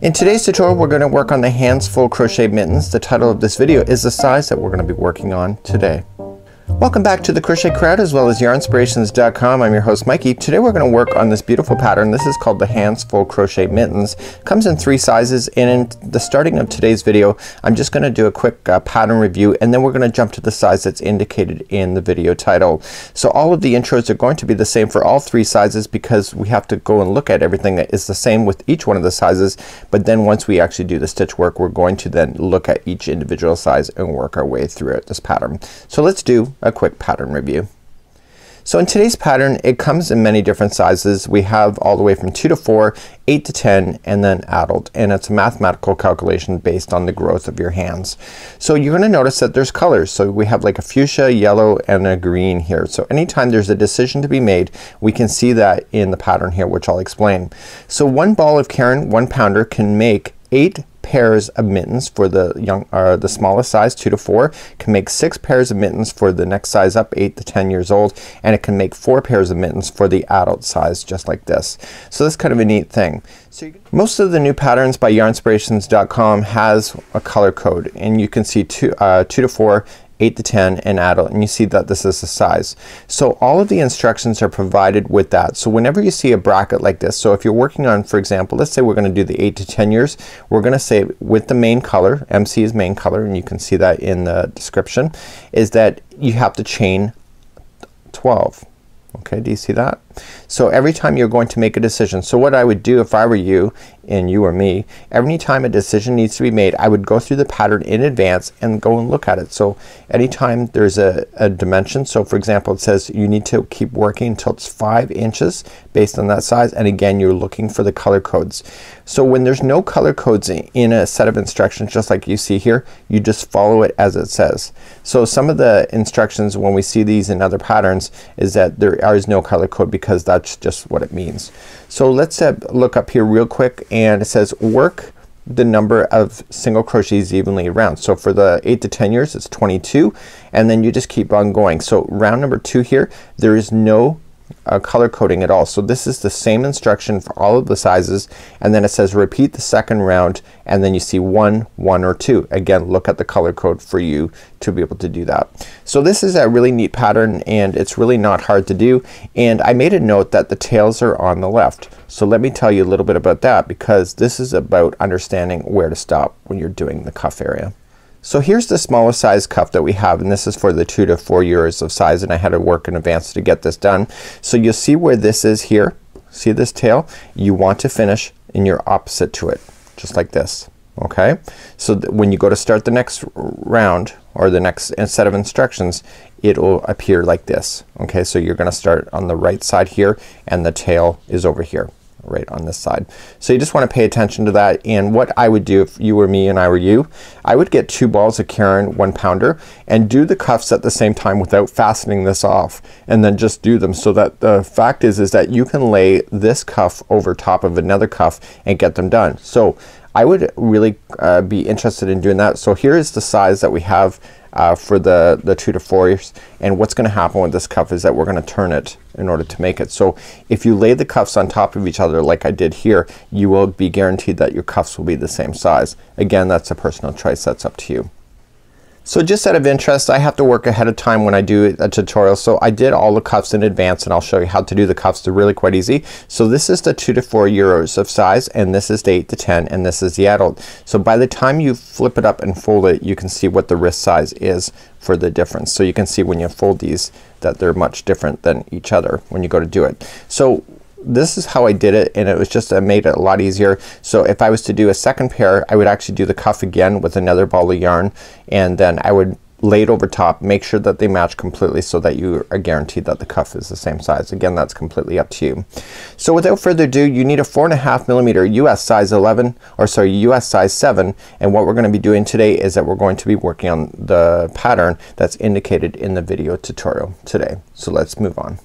In today's tutorial we're going to work on the hands full crochet mittens. The title of this video is the size that we're going to be working on today. Welcome back to the Crochet Crowd as well as yarnspirations.com. I'm your host Mikey. Today we're going to work on this beautiful pattern. This is called the Hands Full Crochet Mittens. Comes in three sizes and in the starting of today's video I'm just going to do a quick uh, pattern review and then we're going to jump to the size that's indicated in the video title. So all of the intros are going to be the same for all three sizes because we have to go and look at everything that is the same with each one of the sizes but then once we actually do the stitch work we're going to then look at each individual size and work our way through this pattern. So let's do a quick pattern review. So in today's pattern it comes in many different sizes. We have all the way from 2 to 4, 8 to 10, and then adult. And it's a mathematical calculation based on the growth of your hands. So you're gonna notice that there's colors. So we have like a fuchsia, yellow, and a green here. So anytime there's a decision to be made we can see that in the pattern here which I'll explain. So one ball of Caron one pounder can make eight pairs of mittens for the young uh, the smallest size 2 to 4 can make 6 pairs of mittens for the next size up 8 to 10 years old and it can make 4 pairs of mittens for the adult size just like this. So that's kind of a neat thing. So most of the new patterns by yarnspirations.com has a color code and you can see 2, uh, 2 to 4 8 to 10 and adult and you see that this is the size. So all of the instructions are provided with that. So whenever you see a bracket like this so if you're working on for example let's say we're gonna do the 8 to 10 years we're gonna say with the main color MC is main color and you can see that in the description is that you have to chain 12. Okay, do you see that? So every time you're going to make a decision. So what I would do if I were you and you or me, every time a decision needs to be made I would go through the pattern in advance and go and look at it. So anytime there's a, a dimension, so for example it says you need to keep working until it's 5 inches based on that size and again you're looking for the color codes. So when there's no color codes in a set of instructions just like you see here you just follow it as it says. So some of the instructions when we see these in other patterns is that there is no color code because that's just what it means. So let's uh, look up here real quick and it says work the number of single crochets evenly around. So for the 8 to 10 years it's 22 and then you just keep on going. So round number 2 here there is no uh, color coding at all. So this is the same instruction for all of the sizes and then it says repeat the second round and then you see 1, 1 or 2. Again look at the color code for you to be able to do that. So this is a really neat pattern and it's really not hard to do and I made a note that the tails are on the left. So let me tell you a little bit about that because this is about understanding where to stop when you're doing the cuff area. So here's the smallest size cuff that we have and this is for the 2 to 4 years of size and I had to work in advance to get this done. So you'll see where this is here. See this tail? You want to finish in your opposite to it just like this. Okay? So when you go to start the next round or the next set of instructions it will appear like this. Okay? So you're gonna start on the right side here and the tail is over here right on this side. So you just want to pay attention to that and what I would do if you were me and I were you, I would get two balls of Caron one pounder and do the cuffs at the same time without fastening this off and then just do them so that the fact is is that you can lay this cuff over top of another cuff and get them done. So I would really uh, be interested in doing that. So here is the size that we have uh, for the, the 2 to 4 years. And what's gonna happen with this cuff is that we're gonna turn it in order to make it. So if you lay the cuffs on top of each other like I did here you will be guaranteed that your cuffs will be the same size. Again that's a personal choice. That's up to you. So just out of interest I have to work ahead of time when I do a tutorial so I did all the cuffs in advance and I'll show you how to do the cuffs. They're really quite easy. So this is the 2 to 4 euros of size and this is the 8 to 10 and this is the adult. So by the time you flip it up and fold it you can see what the wrist size is for the difference. So you can see when you fold these that they're much different than each other when you go to do it. So this is how I did it and it was just I made it a lot easier. So if I was to do a second pair I would actually do the cuff again with another ball of yarn and then I would lay it over top make sure that they match completely so that you are guaranteed that the cuff is the same size. Again that's completely up to you. So without further ado you need a four and a half millimeter US size 11 or sorry US size 7 and what we're going to be doing today is that we're going to be working on the pattern that's indicated in the video tutorial today. So let's move on.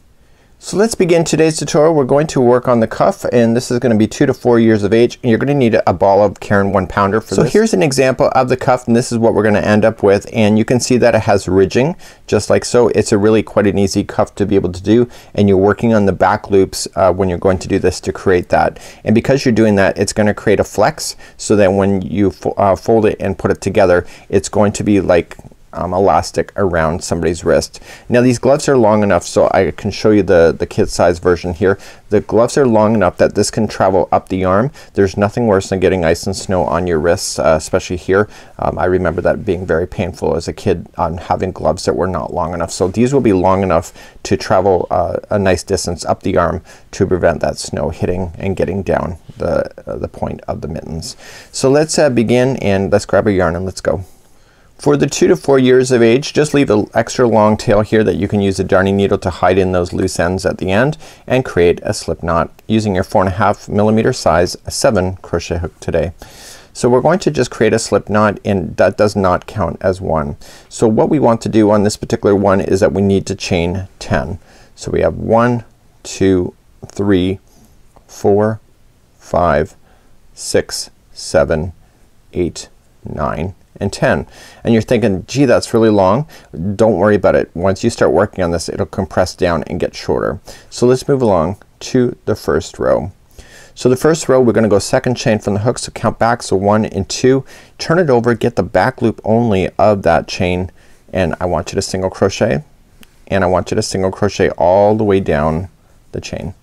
So let's begin today's tutorial. We're going to work on the cuff and this is going to be two to four years of age and you're going to need a ball of Caron one pounder for so this. So here's an example of the cuff and this is what we're going to end up with and you can see that it has ridging just like so. It's a really quite an easy cuff to be able to do and you're working on the back loops uh, when you're going to do this to create that. And because you're doing that it's going to create a flex so that when you uh, fold it and put it together it's going to be like um, elastic around somebody's wrist. Now these gloves are long enough so I can show you the the kid size version here. The gloves are long enough that this can travel up the arm. There's nothing worse than getting ice and snow on your wrists uh, especially here. Um, I remember that being very painful as a kid on having gloves that were not long enough. So these will be long enough to travel uh, a nice distance up the arm to prevent that snow hitting and getting down the, uh, the point of the mittens. So let's uh, begin and let's grab a yarn and let's go. For the two to four years of age just leave an extra long tail here that you can use a darning needle to hide in those loose ends at the end and create a slip knot using your four and a half millimeter size seven crochet hook today. So we're going to just create a slip knot and that does not count as one. So what we want to do on this particular one is that we need to chain 10. So we have one, two, three, four, five, six, seven, eight, nine, and 10 and you're thinking gee that's really long. Don't worry about it. Once you start working on this it'll compress down and get shorter. So let's move along to the first row. So the first row we're gonna go second chain from the hook. So count back. So one and two. Turn it over. Get the back loop only of that chain. And I want you to single crochet. And I want you to single crochet all the way down the chain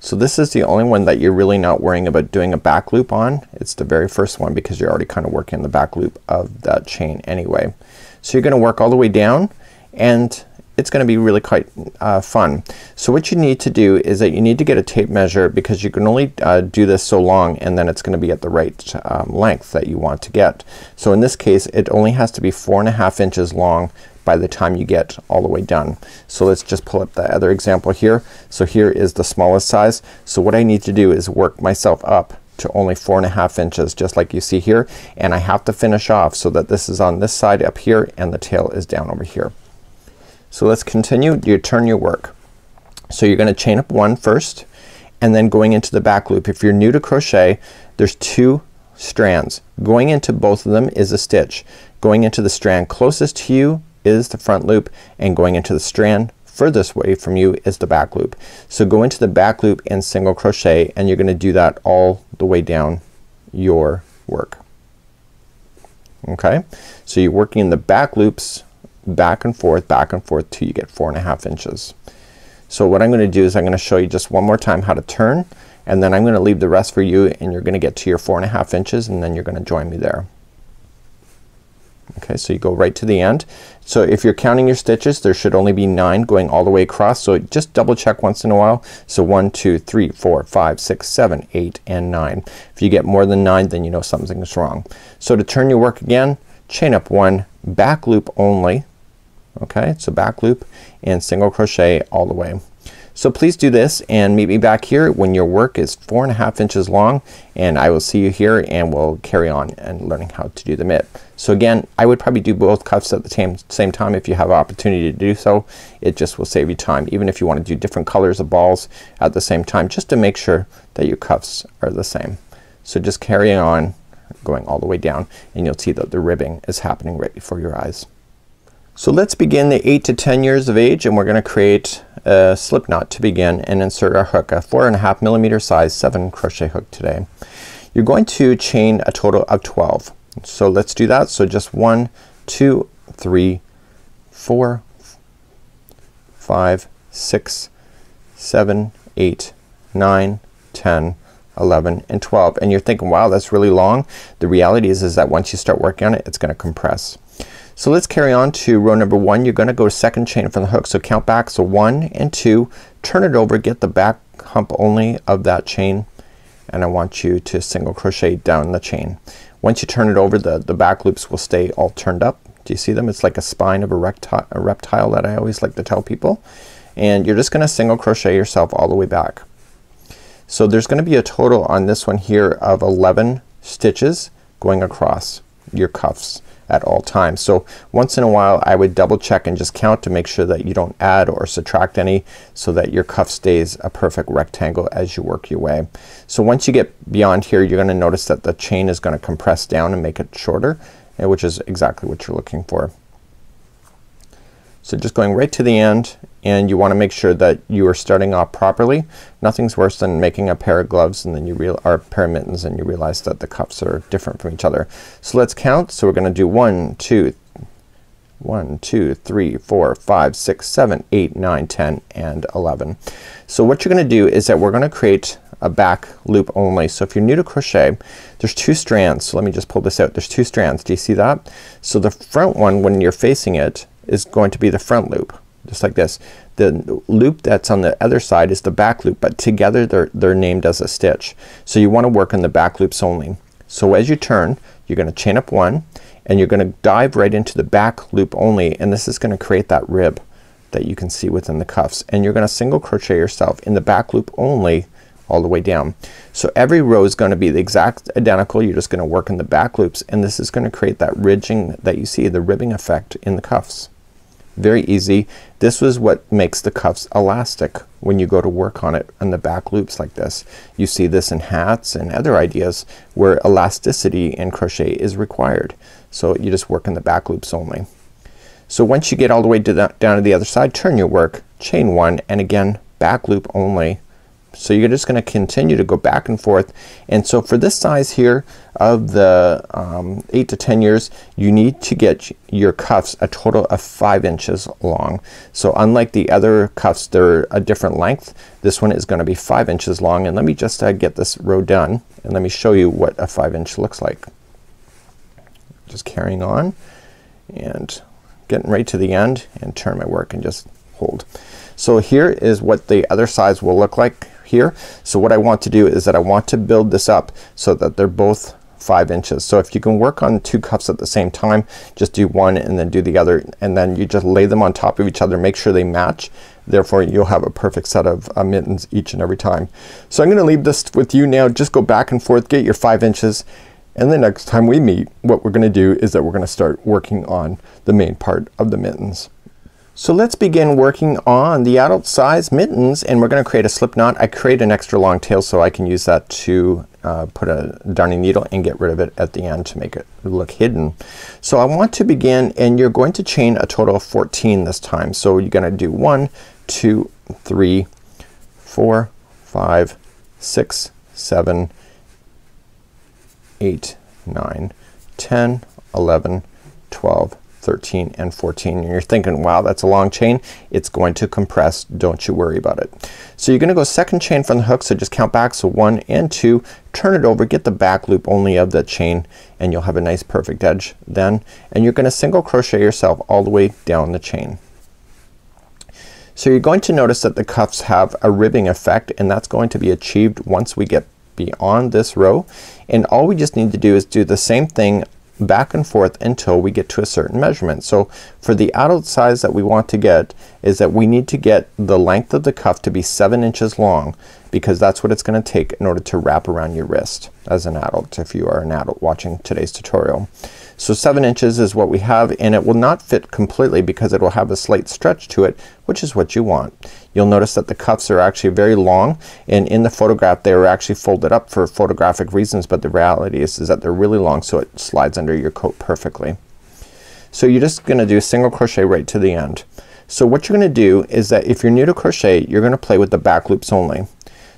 so this is the only one that you're really not worrying about doing a back loop on. It's the very first one because you're already kind of working in the back loop of that chain anyway. So you're gonna work all the way down and it's gonna be really quite uh, fun. So what you need to do is that you need to get a tape measure because you can only uh, do this so long and then it's gonna be at the right um, length that you want to get. So in this case it only has to be four and a half inches long by the time you get all the way done. So let's just pull up the other example here. So here is the smallest size. So what I need to do is work myself up to only four and a half inches just like you see here and I have to finish off so that this is on this side up here and the tail is down over here. So let's continue. You turn your work. So you're gonna chain up one first and then going into the back loop. If you're new to crochet there's two strands. Going into both of them is a stitch. Going into the strand closest to you is the front loop and going into the strand furthest away from you is the back loop. So go into the back loop and single crochet and you're gonna do that all the way down your work. Okay, so you're working in the back loops back and forth back and forth till you get four and a half inches. So what I'm gonna do is I'm gonna show you just one more time how to turn and then I'm gonna leave the rest for you and you're gonna get to your four and a half inches and then you're gonna join me there. Okay, so you go right to the end. So if you're counting your stitches there should only be nine going all the way across. So just double check once in a while. So one, two, three, four, five, six, seven, eight, and nine. If you get more than nine then you know something's wrong. So to turn your work again chain up one back loop only. Okay, so back loop and single crochet all the way. So please do this and meet me back here when your work is four and a half inches long and I will see you here and we'll carry on and learning how to do the mitt. So again I would probably do both cuffs at the same, same time if you have opportunity to do so. It just will save you time even if you want to do different colors of balls at the same time just to make sure that your cuffs are the same. So just carry on going all the way down and you'll see that the ribbing is happening right before your eyes. So let's begin the 8 to 10 years of age and we're gonna create a slip knot to begin and insert our hook a four and a half millimeter size 7 crochet hook today. You're going to chain a total of 12. So let's do that. So just one, two, three, four, five, six, seven, eight, nine, ten, 11 and 12 and you're thinking wow that's really long. The reality is is that once you start working on it it's gonna compress. So let's carry on to row number one. You're gonna go second chain from the hook. So count back. So one and two. Turn it over. Get the back hump only of that chain and I want you to single crochet down the chain. Once you turn it over the, the back loops will stay all turned up. Do you see them? It's like a spine of a, a reptile that I always like to tell people. And you're just gonna single crochet yourself all the way back. So there's gonna be a total on this one here of 11 stitches going across your cuffs at all times. So once in a while I would double check and just count to make sure that you don't add or subtract any so that your cuff stays a perfect rectangle as you work your way. So once you get beyond here you're gonna notice that the chain is gonna compress down and make it shorter eh, which is exactly what you're looking for. So just going right to the end and you wanna make sure that you are starting off properly. Nothing's worse than making a pair of gloves and then you real or pair of mittens and you realize that the cuffs are different from each other. So let's count. So we're gonna do one, two, one, two, three, four, five, six, seven, eight, nine, ten, and 11. So what you're gonna do is that we're gonna create a back loop only. So if you're new to crochet there's two strands. So let me just pull this out. There's two strands. Do you see that? So the front one when you're facing it is going to be the front loop just like this. The loop that's on the other side is the back loop but together they're, they're named as a stitch. So you want to work on the back loops only. So as you turn you're gonna chain up one and you're gonna dive right into the back loop only and this is gonna create that rib that you can see within the cuffs and you're gonna single crochet yourself in the back loop only all the way down. So every row is going to be the exact identical. You're just going to work in the back loops and this is going to create that ridging that you see, the ribbing effect in the cuffs. Very easy. This was what makes the cuffs elastic when you go to work on it on the back loops like this. You see this in hats and other ideas where elasticity in crochet is required. So you just work in the back loops only. So once you get all the way to the, down to the other side turn your work, chain one and again back loop only so you're just gonna continue to go back and forth and so for this size here of the um, 8 to 10 years you need to get your cuffs a total of 5 inches long. So unlike the other cuffs they're a different length this one is gonna be 5 inches long and let me just uh, get this row done and let me show you what a 5 inch looks like. Just carrying on and getting right to the end and turn my work and just hold. So here is what the other sides will look like here. So what I want to do is that I want to build this up so that they're both five inches. So if you can work on two cuffs at the same time just do one and then do the other and then you just lay them on top of each other make sure they match therefore you'll have a perfect set of uh, mittens each and every time. So I'm gonna leave this with you now just go back and forth get your five inches and the next time we meet what we're gonna do is that we're gonna start working on the main part of the mittens. So let's begin working on the adult size mittens and we're gonna create a slip knot. I create an extra long tail so I can use that to uh, put a darning needle and get rid of it at the end to make it look hidden. So I want to begin and you're going to chain a total of 14 this time. So you're gonna do one, two, three, four, five, six, seven, eight, nine, 10, 11, 12, 13 and 14 and you're thinking wow that's a long chain. It's going to compress. Don't you worry about it. So you're gonna go second chain from the hook so just count back. So one and two turn it over get the back loop only of the chain and you'll have a nice perfect edge then. And you're gonna single crochet yourself all the way down the chain. So you're going to notice that the cuffs have a ribbing effect and that's going to be achieved once we get beyond this row. And all we just need to do is do the same thing back and forth until we get to a certain measurement. So for the adult size that we want to get is that we need to get the length of the cuff to be seven inches long because that's what it's gonna take in order to wrap around your wrist as an adult if you are an adult watching today's tutorial. So seven inches is what we have and it will not fit completely because it will have a slight stretch to it which is what you want. You'll notice that the cuffs are actually very long and in the photograph they were actually folded up for photographic reasons but the reality is, is that they're really long so it slides under your coat perfectly. So you're just gonna do a single crochet right to the end. So what you're gonna do is that if you're new to crochet you're gonna play with the back loops only.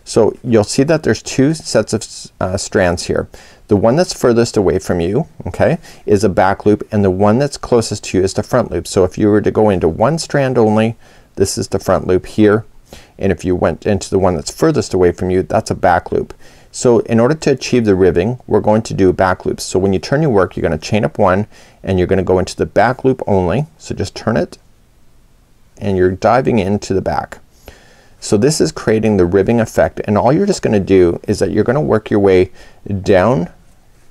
So you'll see that there's two sets of uh, strands here. The one that's furthest away from you, okay, is a back loop and the one that's closest to you is the front loop. So if you were to go into one strand only, this is the front loop here. And if you went into the one that's furthest away from you, that's a back loop. So in order to achieve the ribbing, we're going to do back loops. So when you turn your work, you're gonna chain up one and you're gonna go into the back loop only. So just turn it and you're diving into the back. So this is creating the ribbing effect and all you're just gonna do is that you're gonna work your way down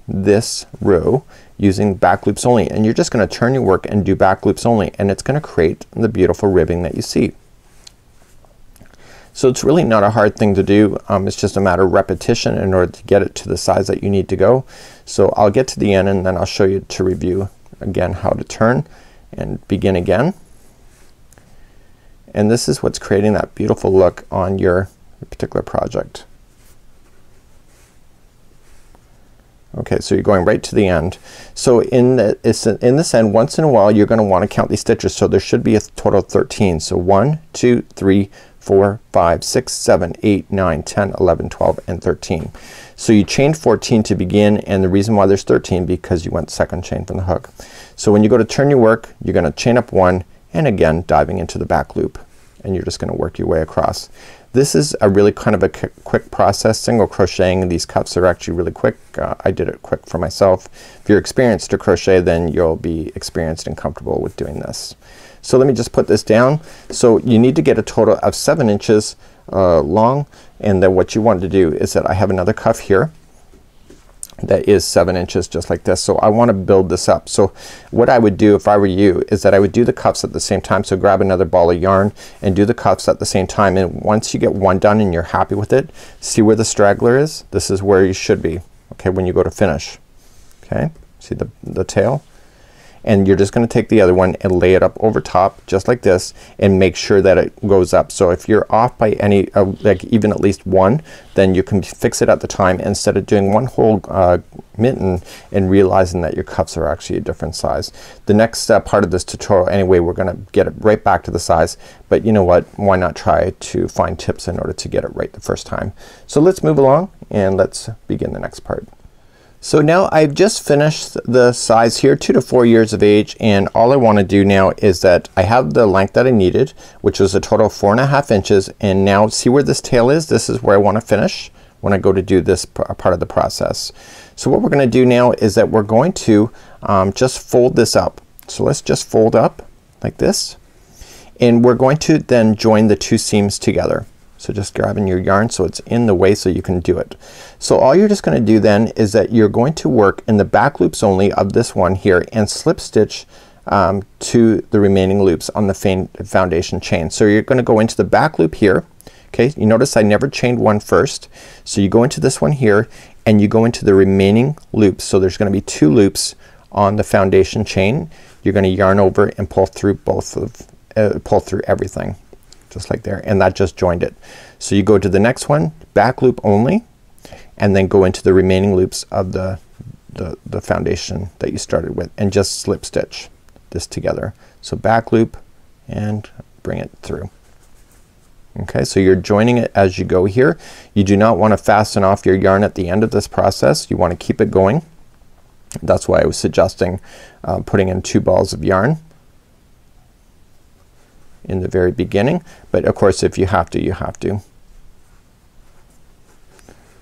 this row using back loops only and you're just gonna turn your work and do back loops only and it's gonna create the beautiful ribbing that you see. So it's really not a hard thing to do. Um, it's just a matter of repetition in order to get it to the size that you need to go. So I'll get to the end and then I'll show you to review again how to turn and begin again. And this is what's creating that beautiful look on your particular project. Okay, so you're going right to the end. So in the, in this end, once in a while, you're going to want to count these stitches. So there should be a total of 13. So 1, 2, 3, 4, 5, 6, 7, 8, 9, 10, 11, 12, and 13. So you chain 14 to begin and the reason why there's 13 because you went second chain from the hook. So when you go to turn your work, you're gonna chain up one and again diving into the back loop and you're just gonna work your way across. This is a really kind of a quick process. Single crocheting, these cuffs are actually really quick. Uh, I did it quick for myself. If you're experienced to crochet then you'll be experienced and comfortable with doing this. So let me just put this down. So you need to get a total of seven inches uh, long and then what you want to do is that I have another cuff here that is seven inches just like this. So I want to build this up. So what I would do if I were you is that I would do the cuffs at the same time. So grab another ball of yarn and do the cuffs at the same time and once you get one done and you're happy with it see where the straggler is? This is where you should be okay when you go to finish. Okay see the, the tail? And you're just gonna take the other one and lay it up over top just like this and make sure that it goes up. So if you're off by any uh, like even at least one then you can fix it at the time instead of doing one whole uh, mitten and realizing that your cuffs are actually a different size. The next uh, part of this tutorial anyway we're gonna get it right back to the size but you know what why not try to find tips in order to get it right the first time. So let's move along and let's begin the next part. So now I've just finished the size here, two to four years of age, and all I want to do now is that I have the length that I needed, which was a total of four and a half inches, and now see where this tail is? This is where I want to finish when I go to do this part of the process. So what we're going to do now is that we're going to um, just fold this up. So let's just fold up like this, and we're going to then join the two seams together. So just grabbing your yarn so it's in the way so you can do it. So all you're just gonna do then is that you're going to work in the back loops only of this one here and slip stitch um, to the remaining loops on the foundation chain. So you're gonna go into the back loop here. Okay, you notice I never chained one first. So you go into this one here and you go into the remaining loops. So there's gonna be two loops on the foundation chain. You're gonna yarn over and pull through both of uh, pull through everything just like there and that just joined it. So you go to the next one back loop only and then go into the remaining loops of the, the, the foundation that you started with and just slip stitch this together. So back loop and bring it through. Okay, so you're joining it as you go here. You do not want to fasten off your yarn at the end of this process. You want to keep it going. That's why I was suggesting uh, putting in two balls of yarn in the very beginning but of course if you have to you have to.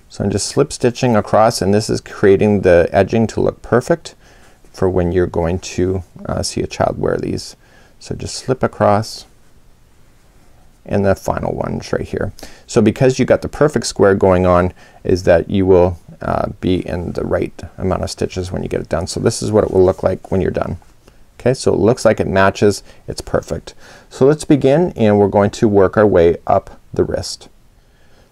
So I'm just slip stitching across and this is creating the edging to look perfect for when you're going to uh, see a child wear these. So just slip across and the final one's right here. So because you got the perfect square going on is that you will uh, be in the right amount of stitches when you get it done. So this is what it will look like when you're done. Okay, so it looks like it matches. It's perfect. So let's begin and we're going to work our way up the wrist.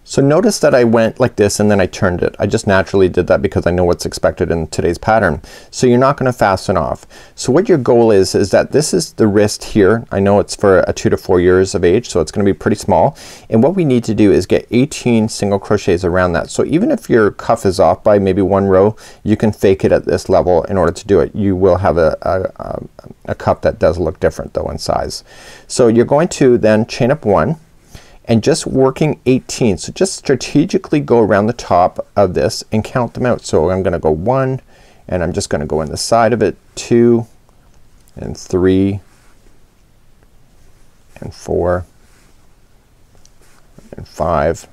So notice that I went like this and then I turned it. I just naturally did that because I know what's expected in today's pattern. So you're not gonna fasten off. So what your goal is is that this is the wrist here. I know it's for a two to four years of age so it's gonna be pretty small. And what we need to do is get 18 single crochets around that. So even if your cuff is off by maybe one row you can fake it at this level in order to do it. You will have a, a, a cuff that does look different though in size. So you're going to then chain up one and just working 18. So just strategically go around the top of this and count them out. So I'm gonna go one and I'm just gonna go in the side of it two and three and four and five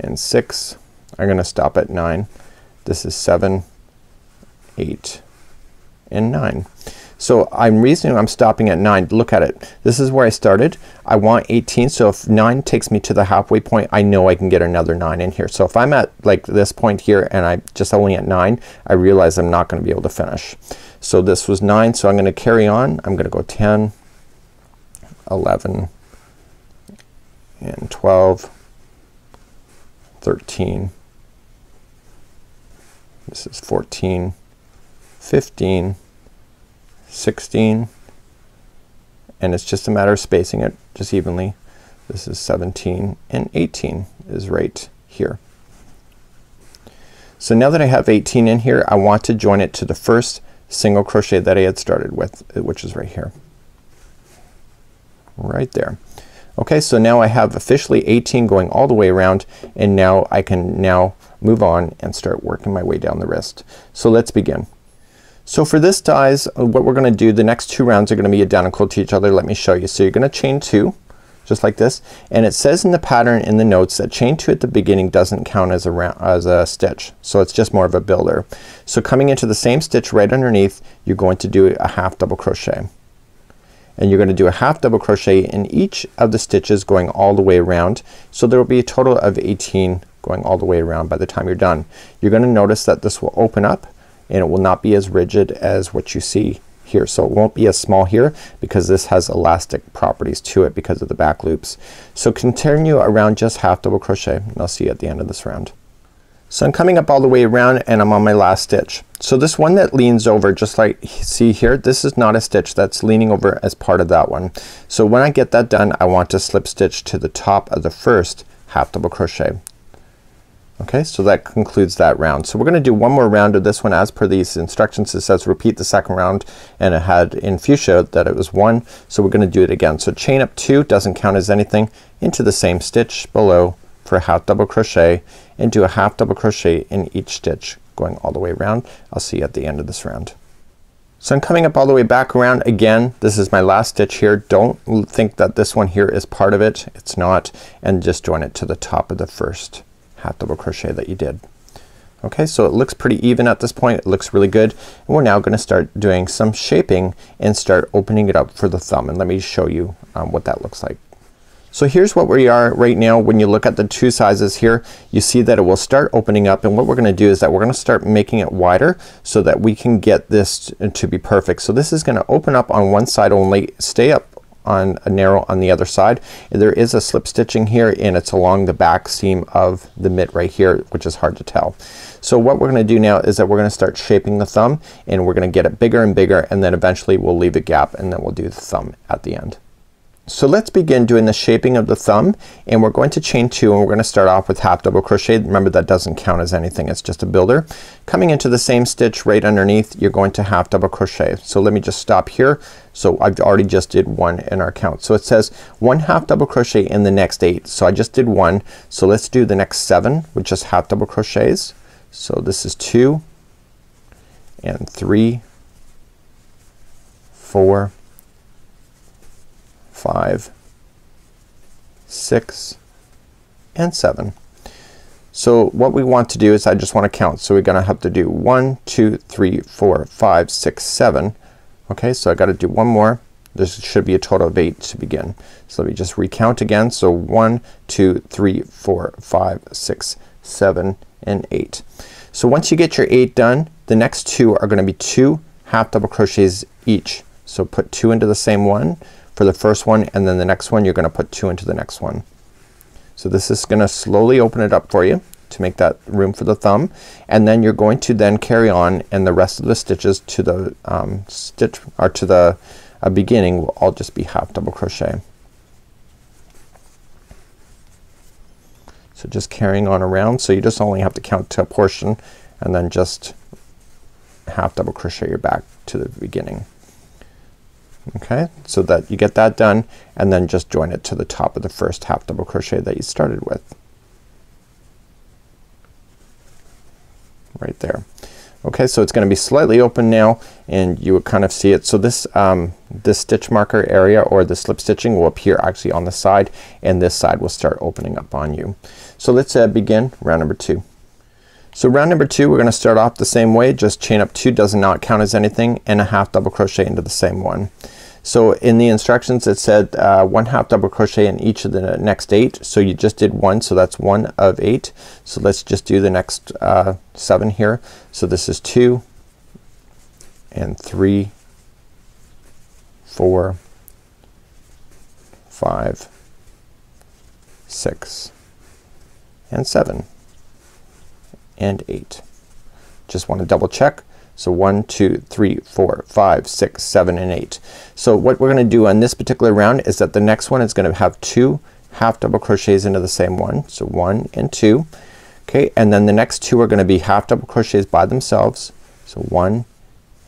and six. I'm gonna stop at nine. This is seven, eight, and nine. So I'm reasoning I'm stopping at 9. Look at it. This is where I started. I want 18 so if 9 takes me to the halfway point I know I can get another 9 in here. So if I'm at like this point here and I'm just only at 9 I realize I'm not gonna be able to finish. So this was 9 so I'm gonna carry on. I'm gonna go 10, 11, and 12 13 this is 14 15 16 and it's just a matter of spacing it just evenly. This is 17 and 18 is right here. So now that I have 18 in here I want to join it to the first single crochet that I had started with which is right here. Right there. Okay so now I have officially 18 going all the way around and now I can now move on and start working my way down the wrist so let's begin so for this dies uh, what we're gonna do the next two rounds are gonna be identical to each other. Let me show you. So you're gonna chain two just like this. And it says in the pattern in the notes that chain two at the beginning doesn't count as a round as a stitch. So it's just more of a builder. So coming into the same stitch right underneath you're going to do a half double crochet. And you're gonna do a half double crochet in each of the stitches going all the way around. So there will be a total of 18 going all the way around by the time you're done. You're gonna notice that this will open up and it will not be as rigid as what you see here. So it won't be as small here because this has elastic properties to it because of the back loops. So continue around just half double crochet and I'll see you at the end of this round. So I'm coming up all the way around and I'm on my last stitch. So this one that leans over just like see here this is not a stitch that's leaning over as part of that one. So when I get that done I want to slip stitch to the top of the first half double crochet. Okay, so that concludes that round. So we're gonna do one more round of this one as per these instructions. It says repeat the second round and it had in fuchsia that it was one. So we're gonna do it again. So chain up two doesn't count as anything into the same stitch below for a half double crochet and do a half double crochet in each stitch going all the way around. I'll see you at the end of this round. So I'm coming up all the way back around again. This is my last stitch here. Don't think that this one here is part of it. It's not. And just join it to the top of the first half double crochet that you did. Okay, so it looks pretty even at this point. It looks really good. And we're now gonna start doing some shaping and start opening it up for the thumb. And let me show you um, what that looks like. So here's what we are right now when you look at the two sizes here you see that it will start opening up and what we're gonna do is that we're gonna start making it wider so that we can get this to be perfect. So this is gonna open up on one side only stay up on a narrow on the other side. There is a slip stitching here and it's along the back seam of the mitt right here which is hard to tell. So what we're gonna do now is that we're gonna start shaping the thumb and we're gonna get it bigger and bigger and then eventually we'll leave a gap and then we'll do the thumb at the end. So let's begin doing the shaping of the thumb and we're going to chain two and we're gonna start off with half double crochet. Remember that doesn't count as anything. It's just a builder. Coming into the same stitch right underneath you're going to half double crochet. So let me just stop here. So I've already just did one in our count. So it says one half double crochet in the next eight. So I just did one. So let's do the next seven which is half double crochets. So this is two and three, four, five, six, and seven. So what we want to do is I just want to count. So we're gonna have to do one, two, three, four, five, six, seven. Okay, so I gotta do one more. This should be a total of eight to begin. So let me just recount again. So one, two, three, four, five, six, seven, and eight. So once you get your eight done, the next two are gonna be two half double crochets each. So put two into the same one for the first one and then the next one you're gonna put two into the next one. So this is gonna slowly open it up for you to make that room for the thumb and then you're going to then carry on and the rest of the stitches to the um, stitch or to the uh, beginning will all just be half double crochet. So just carrying on around so you just only have to count to a portion and then just half double crochet your back to the beginning okay so that you get that done and then just join it to the top of the first half double crochet that you started with. Right there. Okay so it's gonna be slightly open now and you would kind of see it. So this um, this stitch marker area or the slip stitching will appear actually on the side and this side will start opening up on you. So let's uh, begin round number two so round number two we're gonna start off the same way just chain up two does not count as anything and a half double crochet into the same one. So in the instructions it said uh, one half double crochet in each of the next eight. So you just did one so that's one of eight. So let's just do the next uh, seven here. So this is two and three, four, five, six and seven and eight. Just want to double check. So one, two, three, four, five, six, seven, and eight. So what we're gonna do on this particular round is that the next one is gonna have two half double crochets into the same one. So one and two. Okay, and then the next two are gonna be half double crochets by themselves. So one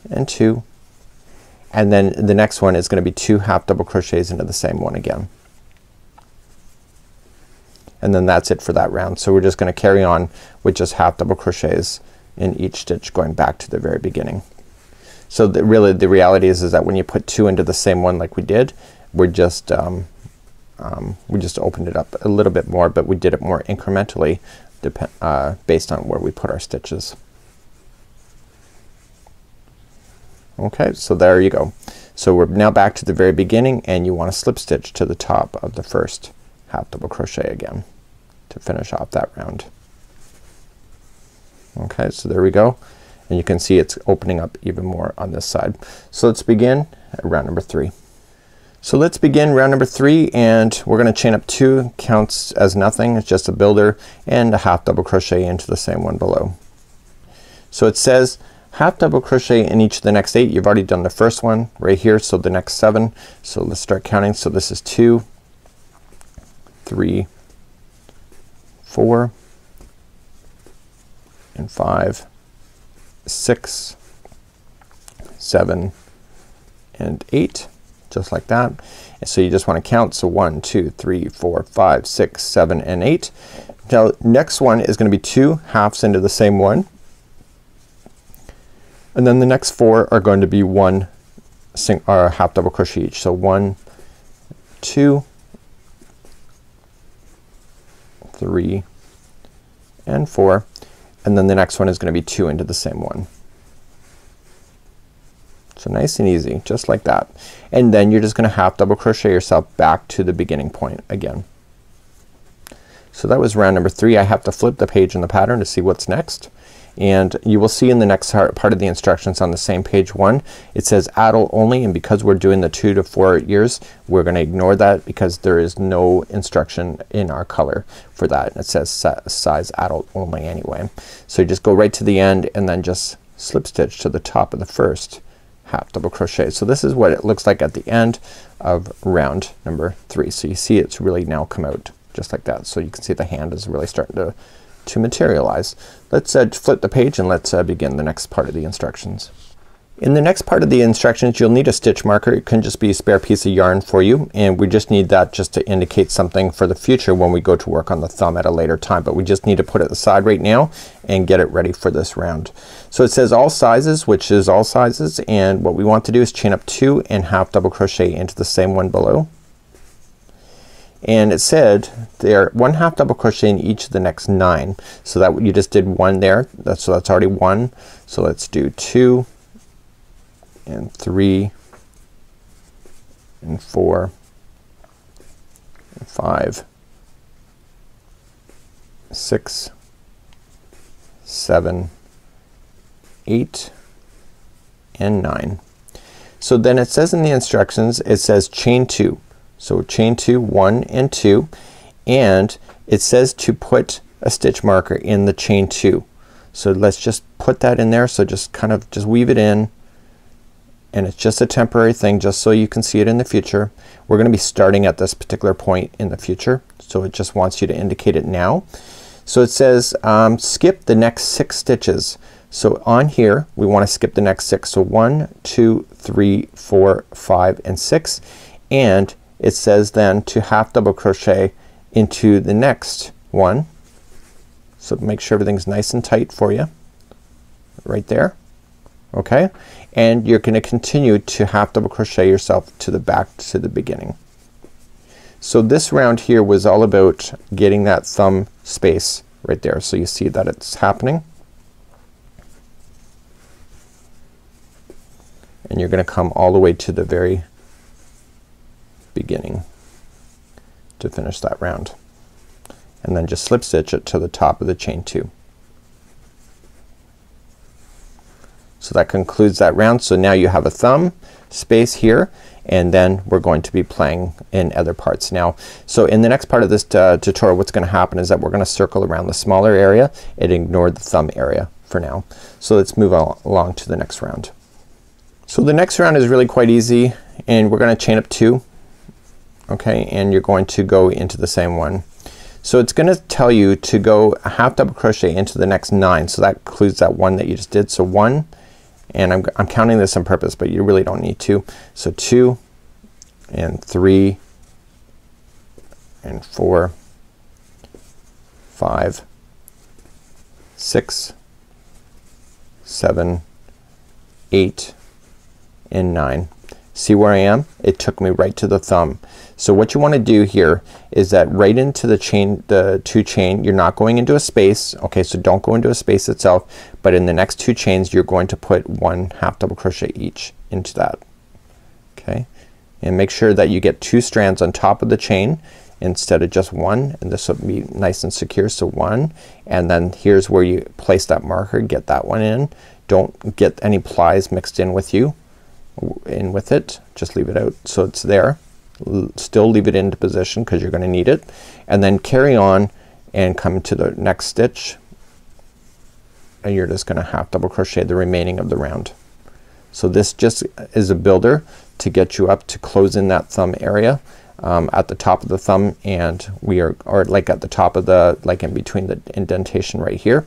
and two. And then the next one is gonna be two half double crochets into the same one again. And then that's it for that round. So we're just gonna carry on with just half double crochets in each stitch going back to the very beginning. So the, really the reality is is that when you put two into the same one like we did we're just um, um, we just opened it up a little bit more but we did it more incrementally depend uh, based on where we put our stitches. Okay, so there you go. So we're now back to the very beginning and you want to slip stitch to the top of the first half double crochet again to finish off that round. Okay, so there we go. And you can see it's opening up even more on this side. So let's begin round number three. So let's begin round number three and we're gonna chain up two counts as nothing. It's just a builder and a half double crochet into the same one below. So it says half double crochet in each of the next eight. You've already done the first one right here. So the next seven. So let's start counting. So this is two, three, four, and five, six, seven, and eight just like that. And so you just want to count. So one, two, three, four, five, six, seven, and eight. Now next one is going to be two halves into the same one. And then the next four are going to be one sing or half double crochet each. So one, two, three, and four and then the next one is gonna be two into the same one. So nice and easy just like that. And then you're just gonna half double crochet yourself back to the beginning point again. So that was round number three. I have to flip the page in the pattern to see what's next and you will see in the next part of the instructions on the same page one it says adult only and because we're doing the two to four years we're gonna ignore that because there is no instruction in our color for that. It says size adult only anyway. So you just go right to the end and then just slip stitch to the top of the first half double crochet. So this is what it looks like at the end of round number three. So you see it's really now come out just like that. So you can see the hand is really starting to to materialize. Let's uh, flip the page and let's uh, begin the next part of the instructions. In the next part of the instructions you'll need a stitch marker. It can just be a spare piece of yarn for you and we just need that just to indicate something for the future when we go to work on the thumb at a later time. But we just need to put it aside right now and get it ready for this round. So it says all sizes which is all sizes and what we want to do is chain up two and half double crochet into the same one below and it said there one half double crochet in each of the next nine. So that you just did one there. That's so that's already one. So let's do two and three and four and five six seven eight and nine. So then it says in the instructions it says chain two so chain two, one and two, and it says to put a stitch marker in the chain two. So let's just put that in there. So just kind of just weave it in and it's just a temporary thing just so you can see it in the future. We're gonna be starting at this particular point in the future. So it just wants you to indicate it now. So it says um, skip the next six stitches. So on here we want to skip the next six. So one, two, three, four, five, and six. And it says then to half double crochet into the next one. So make sure everything's nice and tight for you right there. Okay, and you're gonna continue to half double crochet yourself to the back to the beginning. So this round here was all about getting that thumb space right there. So you see that it's happening. And you're gonna come all the way to the very beginning to finish that round and then just slip stitch it to the top of the chain two. So that concludes that round. So now you have a thumb space here and then we're going to be playing in other parts now. So in the next part of this uh, tutorial what's gonna happen is that we're gonna circle around the smaller area and ignore the thumb area for now. So let's move along to the next round. So the next round is really quite easy and we're gonna chain up two okay and you're going to go into the same one. So it's gonna tell you to go half double crochet into the next nine. So that includes that one that you just did. So one and I'm, I'm counting this on purpose but you really don't need to. So two and three and four, five, six, seven, eight, and nine. See where I am? It took me right to the thumb. So what you want to do here is that right into the chain the two chain you're not going into a space okay so don't go into a space itself but in the next two chains you're going to put one half double crochet each into that okay and make sure that you get two strands on top of the chain instead of just one and this will be nice and secure so one and then here's where you place that marker get that one in don't get any plies mixed in with you in with it just leave it out. So it's there. Still leave it into position because you're gonna need it. And then carry on and come to the next stitch. And you're just gonna half double crochet the remaining of the round. So this just is a builder to get you up to close in that thumb area um, at the top of the thumb. And we are or like at the top of the like in between the indentation right here.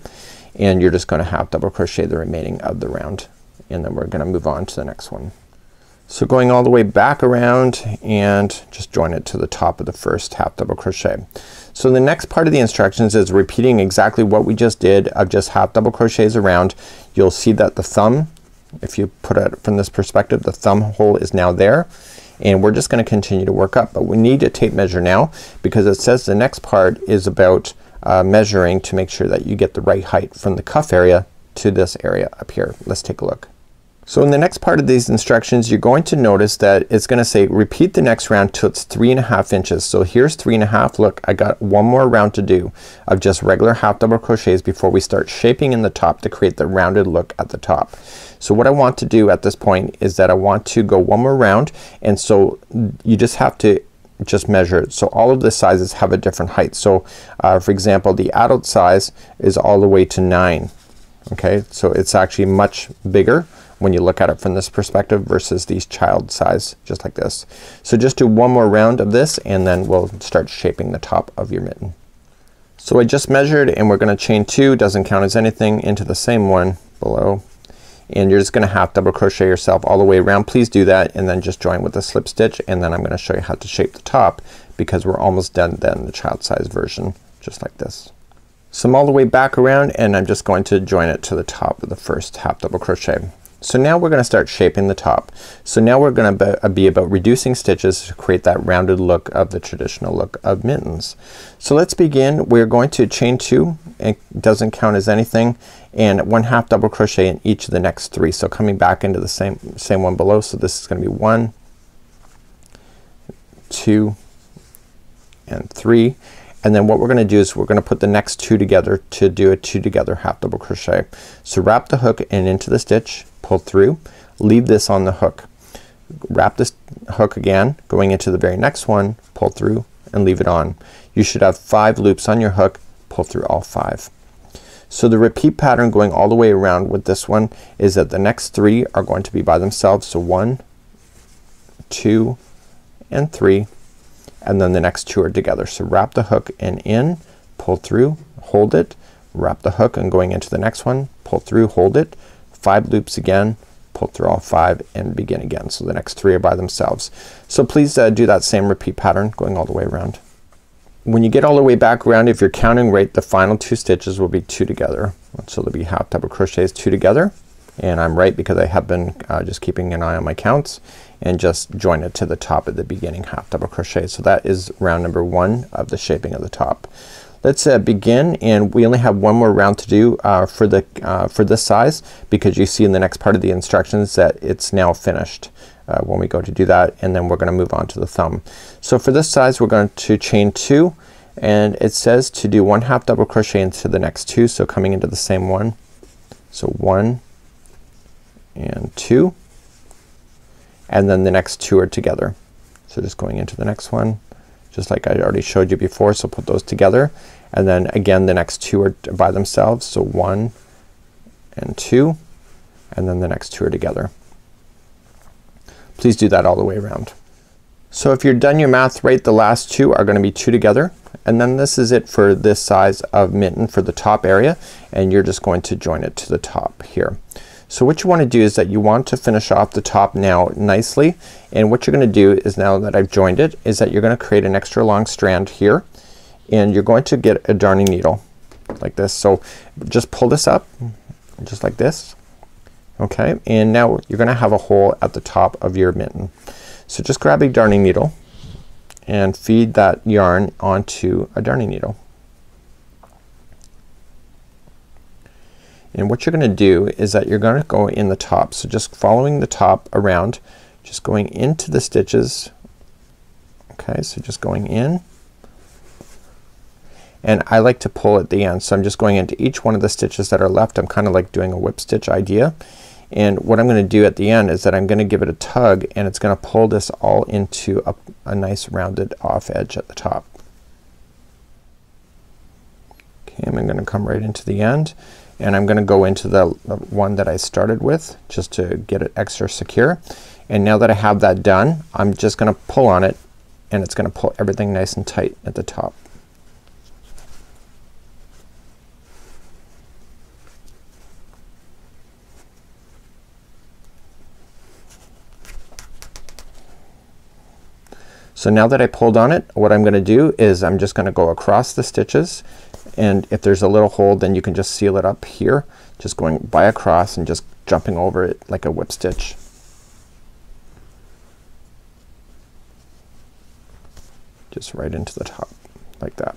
And you're just gonna half double crochet the remaining of the round. And then we're gonna move on to the next one. So going all the way back around and just join it to the top of the first half double crochet. So the next part of the instructions is repeating exactly what we just did of just half double crochets around. You'll see that the thumb if you put it from this perspective the thumb hole is now there and we're just gonna continue to work up but we need a tape measure now because it says the next part is about uh, measuring to make sure that you get the right height from the cuff area to this area up here. Let's take a look. So in the next part of these instructions you're going to notice that it's gonna say repeat the next round till it's three and a half inches. So here's three and a half. Look I got one more round to do of just regular half double crochets before we start shaping in the top to create the rounded look at the top. So what I want to do at this point is that I want to go one more round and so you just have to just measure it. So all of the sizes have a different height. So uh, for example the adult size is all the way to nine. Okay, so it's actually much bigger when you look at it from this perspective versus these child size just like this. So just do one more round of this and then we'll start shaping the top of your mitten. So I just measured and we're gonna chain two doesn't count as anything into the same one below and you're just gonna half double crochet yourself all the way around. Please do that and then just join with a slip stitch and then I'm gonna show you how to shape the top because we're almost done then the child size version just like this. So I'm all the way back around and I'm just going to join it to the top of the first half double crochet. So now we're gonna start shaping the top. So now we're gonna uh, be about reducing stitches to create that rounded look of the traditional look of mittens. So let's begin. We're going to chain two. It doesn't count as anything and one half double crochet in each of the next three. So coming back into the same same one below. So this is gonna be one, two, and three and then what we're gonna do is we're gonna put the next two together to do a two together half double crochet. So wrap the hook and into the stitch, pull through, leave this on the hook. Wrap this hook again going into the very next one, pull through and leave it on. You should have five loops on your hook, pull through all five. So the repeat pattern going all the way around with this one is that the next three are going to be by themselves. So one, two, and three and then the next two are together. So wrap the hook and in, pull through, hold it, wrap the hook and going into the next one, pull through, hold it, five loops again, pull through all five and begin again. So the next three are by themselves. So please uh, do that same repeat pattern going all the way around. When you get all the way back around if you're counting right the final two stitches will be two together. So there'll be half double crochets two together and I'm right because I have been uh, just keeping an eye on my counts and just join it to the top at the beginning half double crochet. So that is round number one of the shaping of the top. Let's uh, begin and we only have one more round to do uh, for the uh, for this size because you see in the next part of the instructions that it's now finished uh, when we go to do that and then we're gonna move on to the thumb. So for this size we're going to chain two and it says to do one half double crochet into the next two so coming into the same one. So one and two and then the next two are together. So just going into the next one just like I already showed you before. So put those together and then again the next two are by themselves. So one and two and then the next two are together. Please do that all the way around. So if you're done your math right the last two are gonna be two together and then this is it for this size of mitten for the top area and you're just going to join it to the top here. So what you want to do is that you want to finish off the top now nicely and what you're gonna do is now that I've joined it is that you're gonna create an extra long strand here and you're going to get a darning needle like this. So just pull this up just like this okay and now you're gonna have a hole at the top of your mitten. So just grab a darning needle and feed that yarn onto a darning needle. And what you're gonna do is that you're gonna go in the top. So just following the top around, just going into the stitches. Okay, so just going in. And I like to pull at the end. So I'm just going into each one of the stitches that are left. I'm kinda like doing a whip stitch idea. And what I'm gonna do at the end is that I'm gonna give it a tug and it's gonna pull this all into a, a nice rounded off edge at the top. Okay, I'm gonna come right into the end and I'm gonna go into the, one that I started with just to get it extra secure. And now that I have that done I'm just gonna pull on it and it's gonna pull everything nice and tight at the top. So now that I pulled on it what I'm gonna do is I'm just gonna go across the stitches and if there's a little hole then you can just seal it up here just going by across and just jumping over it like a whip stitch. Just right into the top like that.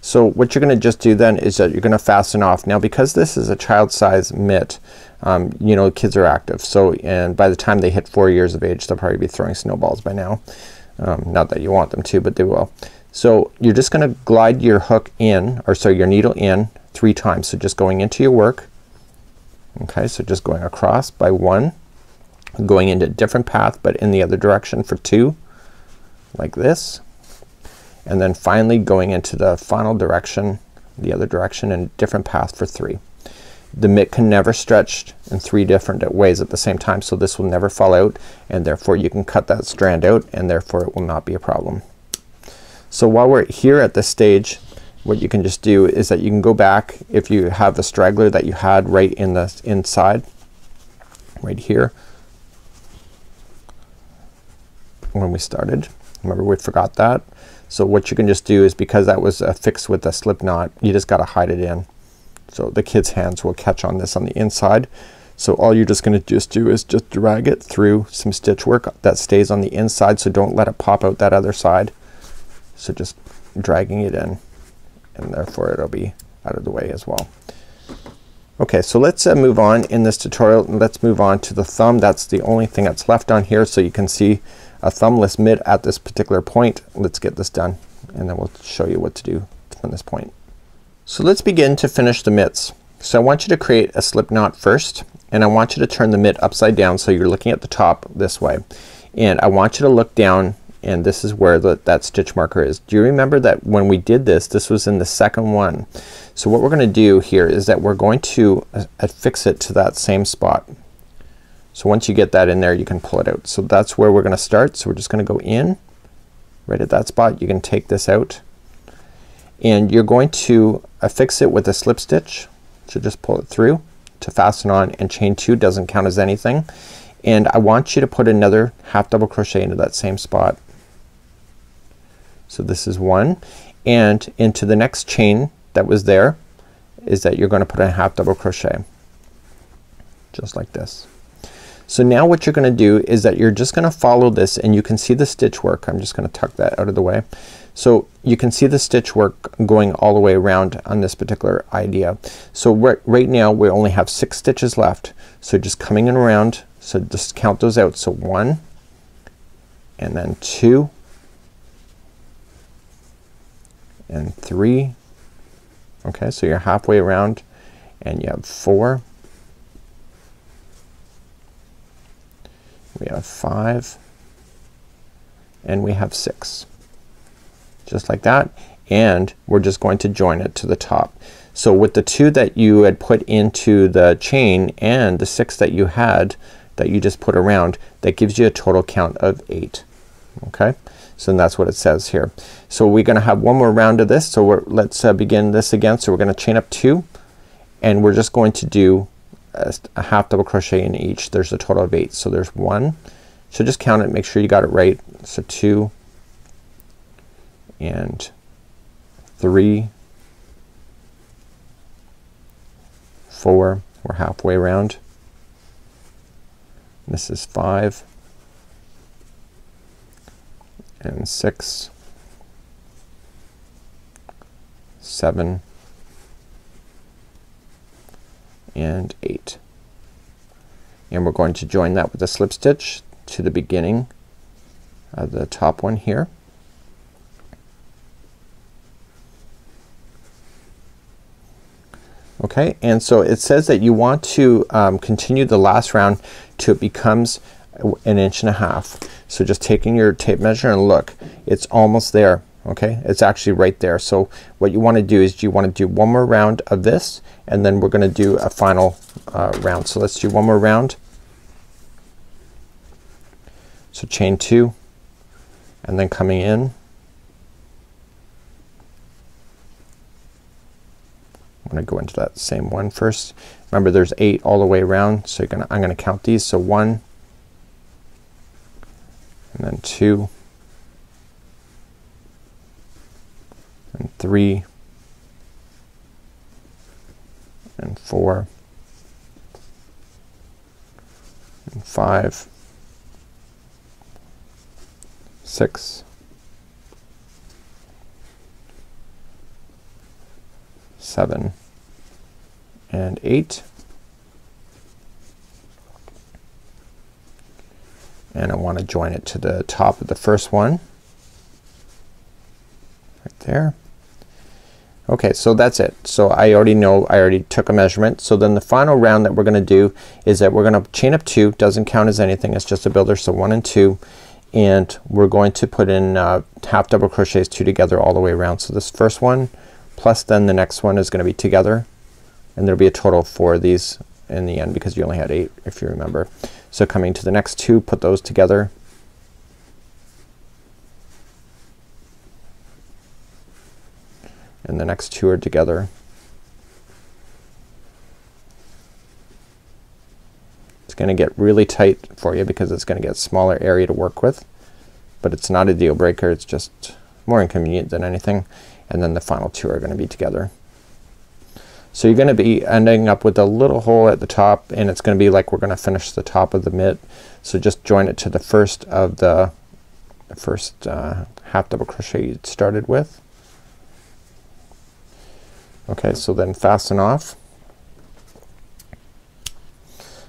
So what you're gonna just do then is that you're gonna fasten off. Now because this is a child size mitt um, you know kids are active so and by the time they hit four years of age they'll probably be throwing snowballs by now. Um, not that you want them to but they will. So you're just gonna glide your hook in or so your needle in three times. So just going into your work. Okay, so just going across by one, going into a different path but in the other direction for two like this. And then finally going into the final direction, the other direction and different path for three. The mitt can never stretch in three different ways at the same time so this will never fall out and therefore you can cut that strand out and therefore it will not be a problem. So while we're here at this stage what you can just do is that you can go back if you have the straggler that you had right in the inside right here when we started. Remember we forgot that. So what you can just do is because that was uh, fixed with a slip knot you just gotta hide it in. So the kids hands will catch on this on the inside. So all you're just gonna just do is just drag it through some stitch work that stays on the inside so don't let it pop out that other side. So just dragging it in and therefore it'll be out of the way as well. Okay, so let's uh, move on in this tutorial. Let's move on to the thumb. That's the only thing that's left on here so you can see a thumbless mid at this particular point. Let's get this done and then we'll show you what to do from this point. So let's begin to finish the mitts. So I want you to create a slip knot first and I want you to turn the mitt upside down so you're looking at the top this way. And I want you to look down and this is where the, that stitch marker is. Do you remember that when we did this this was in the second one. So what we're gonna do here is that we're going to uh, affix it to that same spot. So once you get that in there you can pull it out. So that's where we're gonna start. So we're just gonna go in right at that spot. You can take this out and you're going to affix it with a slip stitch. So just pull it through to fasten on and chain two doesn't count as anything. And I want you to put another half double crochet into that same spot. So this is one and into the next chain that was there is that you're gonna put a half double crochet just like this. So now what you're gonna do is that you're just gonna follow this and you can see the stitch work. I'm just gonna tuck that out of the way. So you can see the stitch work going all the way around on this particular idea. So right, right now we only have six stitches left. So just coming in around so just count those out. So one and then two and three. Okay, so you're halfway around and you have four we have five and we have six just like that and we're just going to join it to the top. So with the two that you had put into the chain and the six that you had that you just put around that gives you a total count of eight. Okay. So that's what it says here. So we're gonna have one more round of this. So we're, let's uh, begin this again. So we're gonna chain up two and we're just going to do a, a half double crochet in each. There's a total of eight. So there's one. So just count it. Make sure you got it right. So two and three, four, we're halfway around. This is five and six, seven, and eight. And we're going to join that with a slip stitch to the beginning of the top one here. Okay, and so it says that you want to um, continue the last round till it becomes an inch and a half. So just taking your tape measure and look, it's almost there. Okay, it's actually right there. So what you want to do is you want to do one more round of this and then we're gonna do a final uh, round. So let's do one more round. So chain two and then coming in Gonna go into that same one first. Remember there's eight all the way around so you're gonna I'm gonna count these. So one and then two and three and four and five six seven and eight and I want to join it to the top of the first one right there. Okay, so that's it. So I already know I already took a measurement. So then the final round that we're gonna do is that we're gonna chain up two, doesn't count as anything, it's just a builder, so one and two. And we're going to put in uh, half double crochets two together all the way around. So this first one plus then the next one is gonna be together and there'll be a total of four of these in the end because you only had eight if you remember. So coming to the next two put those together and the next two are together. It's gonna get really tight for you because it's gonna get smaller area to work with but it's not a deal breaker it's just more inconvenient than anything and then the final two are gonna be together. So you're gonna be ending up with a little hole at the top and it's gonna be like we're gonna finish the top of the mitt. So just join it to the first of the first uh, half double crochet you started with. Okay, so then fasten off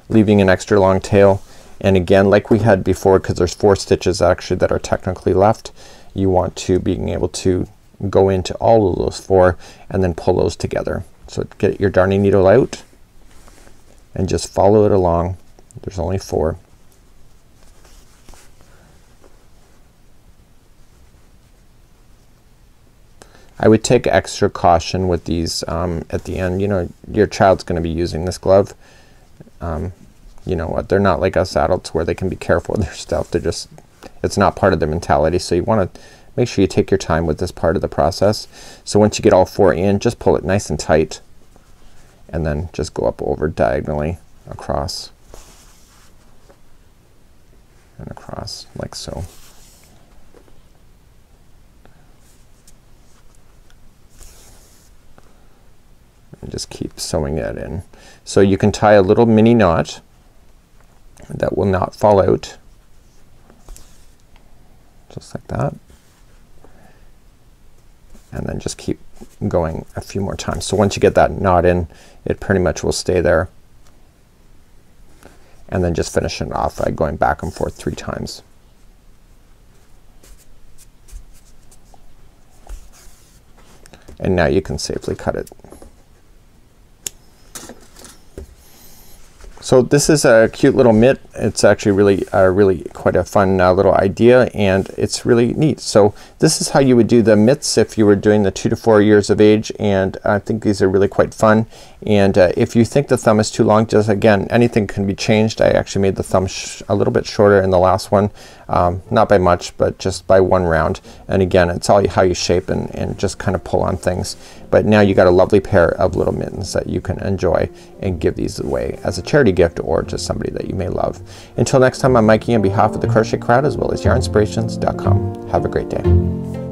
leaving an extra long tail and again like we had before because there's four stitches actually that are technically left you want to being able to go into all of those four and then pull those together. So get your darning needle out and just follow it along. There's only four. I would take extra caution with these um, at the end. You know your child's gonna be using this glove. Um, you know what they're not like us adults where they can be careful with their stuff. They're just it's not part of their mentality. So you wanna make sure you take your time with this part of the process. So once you get all four in just pull it nice and tight and then just go up over diagonally across and across like so. And just keep sewing that in. So you can tie a little mini knot that will not fall out just like that and then just keep going a few more times. So once you get that knot in it pretty much will stay there and then just finish it off by going back and forth three times. And now you can safely cut it. So this is a cute little mitt. It's actually really, uh, really quite a fun uh, little idea and it's really neat. So this is how you would do the mitts if you were doing the two to four years of age and I think these are really quite fun. And uh, if you think the thumb is too long, just again, anything can be changed. I actually made the thumb a little bit shorter in the last one. Um, not by much, but just by one round. And again, it's all how you shape and, and just kind of pull on things. But now you got a lovely pair of little mittens that you can enjoy and give these away as a charity gift or to somebody that you may love. Until next time, I'm Mikey on behalf of the Crochet Crowd as well as yarnspirations.com. Have a great day. Thank you.